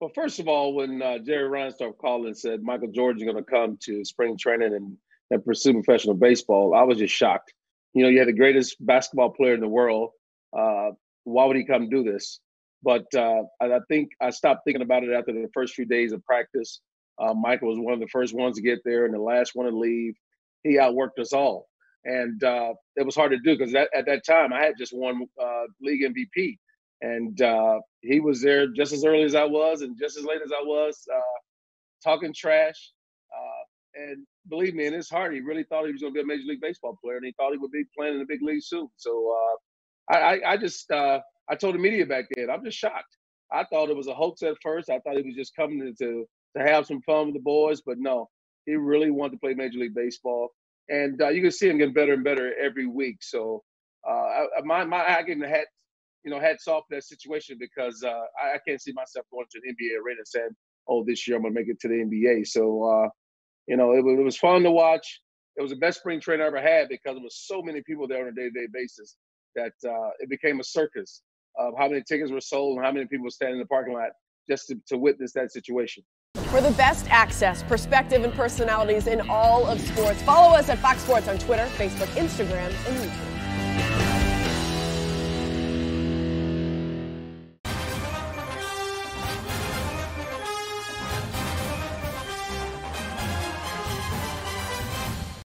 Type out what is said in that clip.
Well, first of all, when uh, Jerry Reinsdorf called and said Michael Jordan is going to come to spring training and, and pursue professional baseball, I was just shocked. You know, you had the greatest basketball player in the world. Uh, why would he come do this? But uh, I, think I stopped thinking about it after the first few days of practice. Uh, Michael was one of the first ones to get there and the last one to leave. He outworked us all. And uh, it was hard to do because at that time I had just won uh, league MVP. And uh, he was there just as early as I was and just as late as I was, uh, talking trash. and believe me, in his heart, he really thought he was going to be a Major League Baseball player and he thought he would be playing in the big league soon. So I, I, I, just I told the media back then, I'm just shocked. I thought it was a hoax at first. I thought he was just coming to to have some fun with the boys, but no, he really wanted to play Major League Baseball, and uh, you can see him getting better and better every week. So, uh, my my I give him the hat, you know, hats off that situation because uh, I, I, can't see myself going to an NBA arena and saying, "Oh, this year I'm going to make it to the NBA." So, uh, you know, it, it was fun to watch. It was the best spring training I ever had because there was so many people there on a day-to-day basis that uh, it became a circus of how many tickets were sold and how many people were standing in the parking lot just to, to witness that situation. For the best access, perspective, and personalities in all of sports, follow us at Fox Sports on Twitter, Facebook, Instagram, and YouTube.